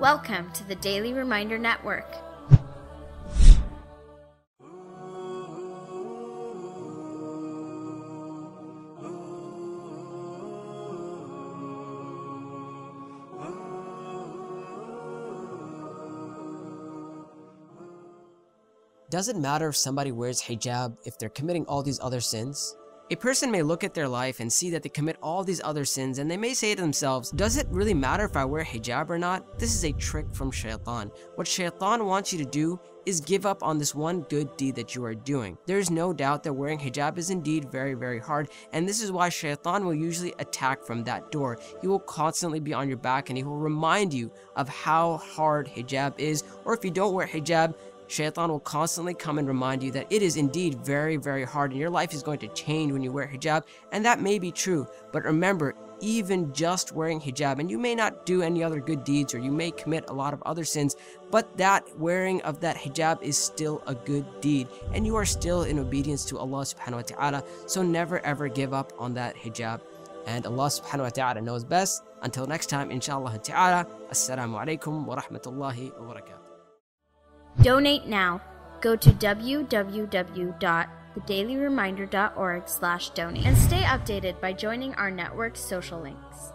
Welcome to the Daily Reminder Network. Does it matter if somebody wears hijab if they're committing all these other sins? A person may look at their life and see that they commit all these other sins and they may say to themselves, does it really matter if I wear hijab or not? This is a trick from shaitan. What shaitan wants you to do is give up on this one good deed that you are doing. There is no doubt that wearing hijab is indeed very, very hard, and this is why shaitan will usually attack from that door. He will constantly be on your back and he will remind you of how hard hijab is, or if you don't wear hijab, Shaitan will constantly come and remind you that it is indeed very, very hard and your life is going to change when you wear hijab, and that may be true, but remember, even just wearing hijab, and you may not do any other good deeds or you may commit a lot of other sins, but that wearing of that hijab is still a good deed, and you are still in obedience to Allah subhanahu wa ta'ala, so never ever give up on that hijab. And Allah subhanahu wa ta'ala knows best. Until next time, inshallah ta'ala, assalamu alaikum wa rahmatullahi wa barakatuh. Donate now. Go to www.thedailyreminder.org slash donate and stay updated by joining our network's social links.